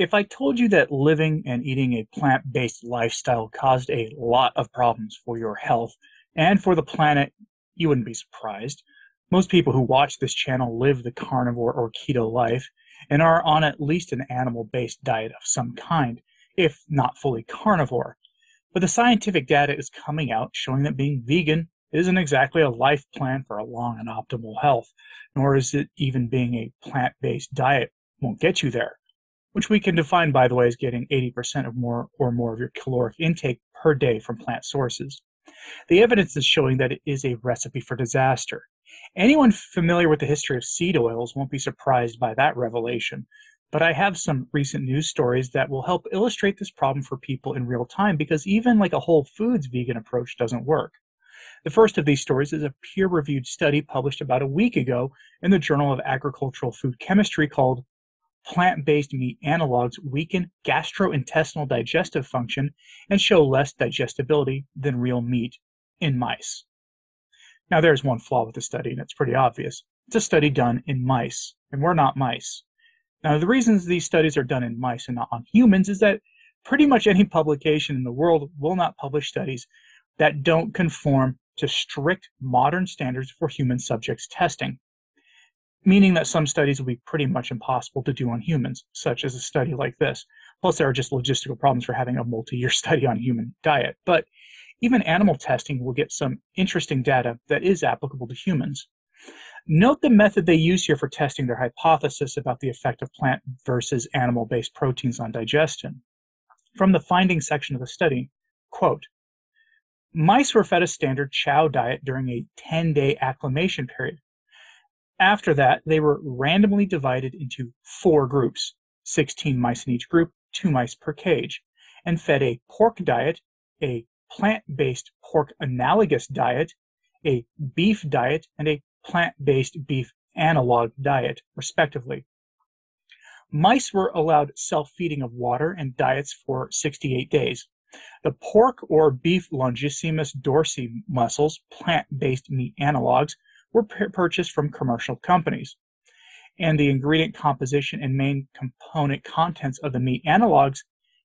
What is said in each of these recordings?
If I told you that living and eating a plant based lifestyle caused a lot of problems for your health and for the planet, you wouldn't be surprised. Most people who watch this channel live the carnivore or keto life and are on at least an animal based diet of some kind, if not fully carnivore. But the scientific data is coming out showing that being vegan isn't exactly a life plan for a long and optimal health, nor is it even being a plant based diet won't get you there, which we can define, by the way, as getting 80% of more or more of your caloric intake per day from plant sources. The evidence is showing that it is a recipe for disaster. Anyone familiar with the history of seed oils won't be surprised by that revelation, but I have some recent news stories that will help illustrate this problem for people in real time because even like a Whole Foods vegan approach doesn't work. The first of these stories is a peer reviewed study published about a week ago in the Journal of Agricultural Food Chemistry called Plant Based Meat Analogs Weaken Gastrointestinal Digestive Function and Show Less Digestibility Than Real Meat in Mice. Now, there's one flaw with the study, and it's pretty obvious. It's a study done in mice, and we're not mice. Now, the reasons these studies are done in mice and not on humans is that pretty much any publication in the world will not publish studies that don't conform to strict modern standards for human subjects testing, meaning that some studies will be pretty much impossible to do on humans, such as a study like this. Plus, there are just logistical problems for having a multi year study on human diet. But even animal testing will get some interesting data that is applicable to humans. Note the method they use here for testing their hypothesis about the effect of plant versus animal based proteins on digestion. From the findings section of the study, quote, Mice were fed a standard chow diet during a 10 day acclimation period. After that, they were randomly divided into four groups 16 mice in each group, two mice per cage, and fed a pork diet, a plant based pork analogous diet, a beef diet, and a plant based beef analog diet, respectively. Mice were allowed self feeding of water and diets for 68 days. The pork or beef longissimus dorsi muscles, plant-based meat analogs, were purchased from commercial companies. And the ingredient composition and main component contents of the meat analogs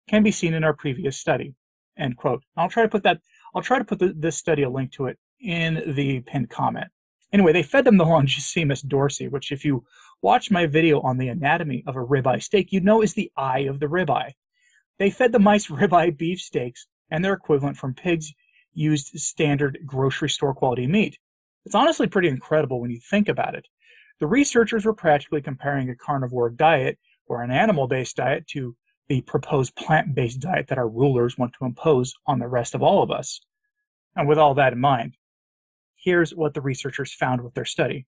can be seen in our previous study. End quote. I'll try to put that. I'll try to put the, this study a link to it in the pinned comment. Anyway, they fed them the longissimus dorsi, which, if you watch my video on the anatomy of a ribeye steak, you know is the eye of the ribeye. They fed the mice ribeye beef steaks and their equivalent from pigs used standard grocery store quality meat. It's honestly pretty incredible when you think about it. The researchers were practically comparing a carnivore diet or an animal based diet to the proposed plant based diet that our rulers want to impose on the rest of all of us. And with all that in mind, here's what the researchers found with their study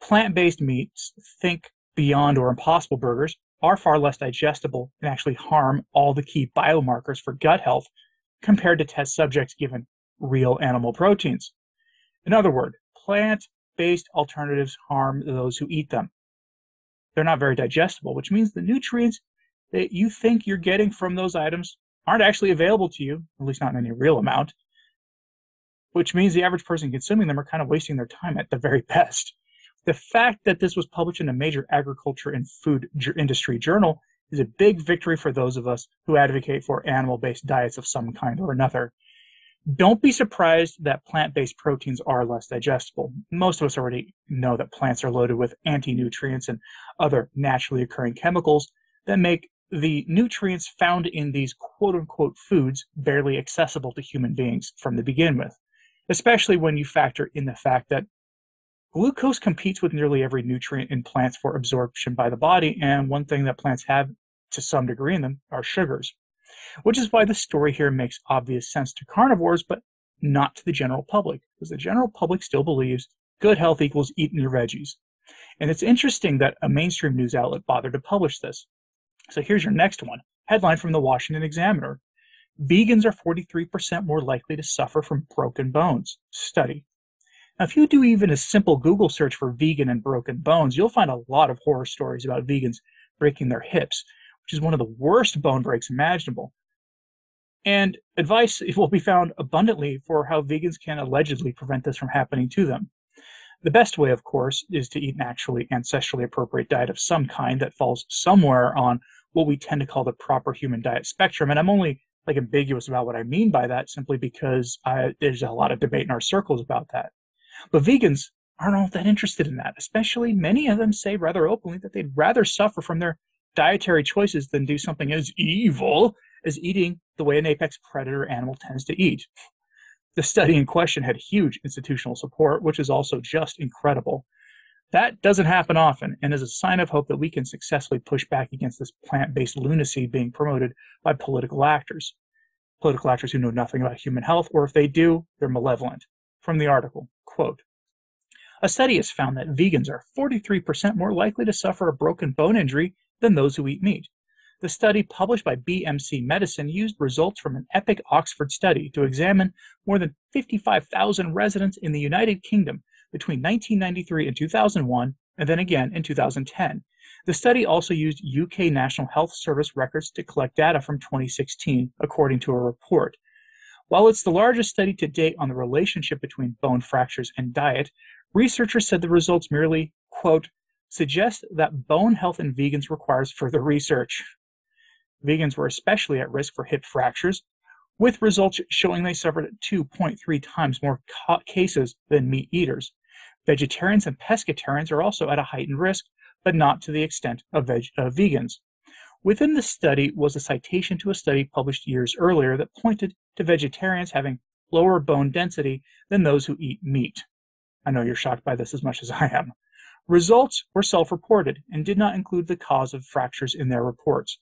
plant based meats, think Beyond or Impossible burgers, are far less digestible and actually harm all the key biomarkers for gut health compared to test subjects given real animal proteins. In other words, plant based alternatives harm those who eat them. They're not very digestible, which means the nutrients that you think you're getting from those items aren't actually available to you, at least not in any real amount, which means the average person consuming them are kind of wasting their time at the very best. The fact that this was published in a major agriculture and food industry journal is a big victory for those of us who advocate for animal based diets of some kind or another. Don't be surprised that plant based proteins are less digestible. Most of us already know that plants are loaded with anti nutrients and other naturally occurring chemicals that make the nutrients found in these quote unquote foods barely accessible to human beings from the begin with, especially when you factor in the fact that Glucose competes with nearly every nutrient in plants for absorption by the body, and one thing that plants have to some degree in them are sugars, which is why the story here makes obvious sense to carnivores, but not to the general public, because the general public still believes good health equals eating your veggies. And it's interesting that a mainstream news outlet bothered to publish this. So here's your next one headline from the Washington Examiner Vegans are 43% more likely to suffer from broken bones. Study. Now, if you do even a simple Google search for vegan and broken bones, you'll find a lot of horror stories about vegans breaking their hips, which is one of the worst bone breaks imaginable. And advice will be found abundantly for how vegans can allegedly prevent this from happening to them. The best way, of course, is to eat an actually ancestrally appropriate diet of some kind that falls somewhere on what we tend to call the proper human diet spectrum. And I'm only like ambiguous about what I mean by that simply because I, there's a lot of debate in our circles about that. But vegans aren't all that interested in that, especially many of them say rather openly that they'd rather suffer from their dietary choices than do something as evil as eating the way an apex predator animal tends to eat. The study in question had huge institutional support, which is also just incredible. That doesn't happen often and is a sign of hope that we can successfully push back against this plant based lunacy being promoted by political actors. Political actors who know nothing about human health, or if they do, they're malevolent. From the article, quote, a study has found that vegans are 43% more likely to suffer a broken bone injury than those who eat meat. The study, published by BMC Medicine, used results from an EPIC Oxford study to examine more than 55,000 residents in the United Kingdom between 1993 and 2001, and then again in 2010. The study also used UK National Health Service records to collect data from 2016, according to a report. While it's the largest study to date on the relationship between bone fractures and diet, researchers said the results merely, quote, suggest that bone health in vegans requires further research. Vegans were especially at risk for hip fractures, with results showing they suffered 2.3 times more ca- cases than meat eaters. Vegetarians and pescatarians are also at a heightened risk, but not to the extent of veg- vegans. Within the study was a citation to a study published years earlier that pointed to vegetarians having lower bone density than those who eat meat. I know you're shocked by this as much as I am. Results were self reported and did not include the cause of fractures in their reports.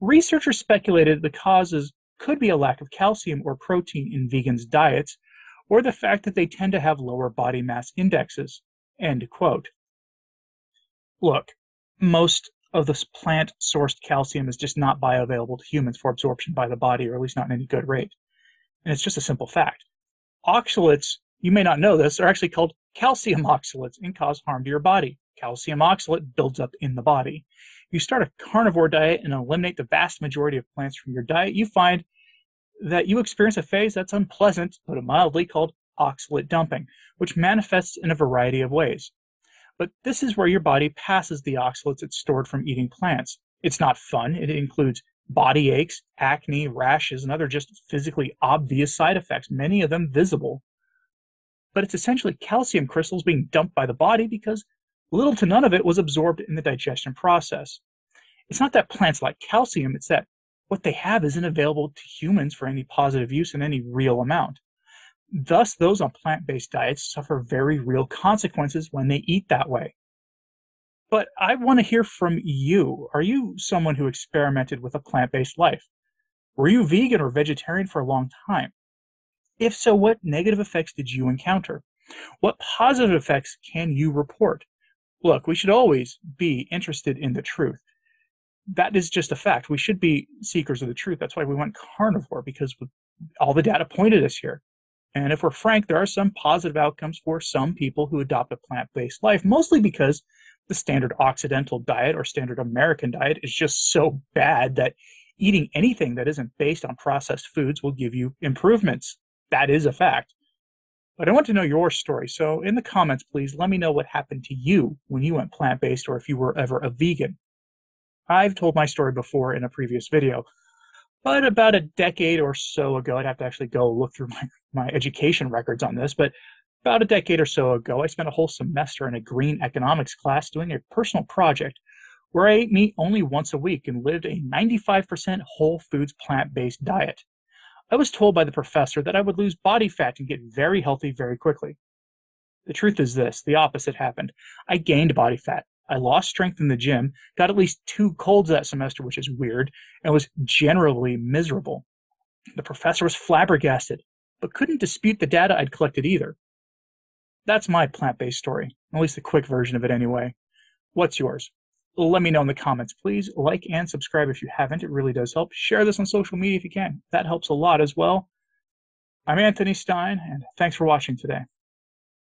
Researchers speculated the causes could be a lack of calcium or protein in vegans' diets, or the fact that they tend to have lower body mass indexes. End quote. Look, most of this plant sourced calcium is just not bioavailable to humans for absorption by the body, or at least not in any good rate. And it's just a simple fact. Oxalates, you may not know this, are actually called calcium oxalates and cause harm to your body. Calcium oxalate builds up in the body you start a carnivore diet and eliminate the vast majority of plants from your diet, you find that you experience a phase that's unpleasant, to put it mildly, called oxalate dumping, which manifests in a variety of ways. But this is where your body passes the oxalates it's stored from eating plants. It's not fun. It includes body aches, acne, rashes, and other just physically obvious side effects, many of them visible. But it's essentially calcium crystals being dumped by the body because little to none of it was absorbed in the digestion process. It's not that plants lack calcium, it's that what they have isn't available to humans for any positive use in any real amount. Thus, those on plant based diets suffer very real consequences when they eat that way. But I want to hear from you. Are you someone who experimented with a plant based life? Were you vegan or vegetarian for a long time? If so, what negative effects did you encounter? What positive effects can you report? Look, we should always be interested in the truth. That is just a fact. We should be seekers of the truth. That's why we went carnivore, because all the data pointed us here. And if we're frank, there are some positive outcomes for some people who adopt a plant based life, mostly because the standard Occidental diet or standard American diet is just so bad that eating anything that isn't based on processed foods will give you improvements. That is a fact. But I want to know your story. So in the comments, please let me know what happened to you when you went plant based or if you were ever a vegan. I've told my story before in a previous video, but about a decade or so ago, I'd have to actually go look through my, my education records on this, but about a decade or so ago, I spent a whole semester in a green economics class doing a personal project where I ate meat only once a week and lived a 95% whole foods plant based diet. I was told by the professor that I would lose body fat and get very healthy very quickly. The truth is this the opposite happened. I gained body fat. I lost strength in the gym, got at least two colds that semester, which is weird, and was generally miserable. The professor was flabbergasted, but couldn't dispute the data I'd collected either. That's my plant based story, at least the quick version of it anyway. What's yours? Let me know in the comments. Please like and subscribe if you haven't. It really does help. Share this on social media if you can. That helps a lot as well. I'm Anthony Stine, and thanks for watching today.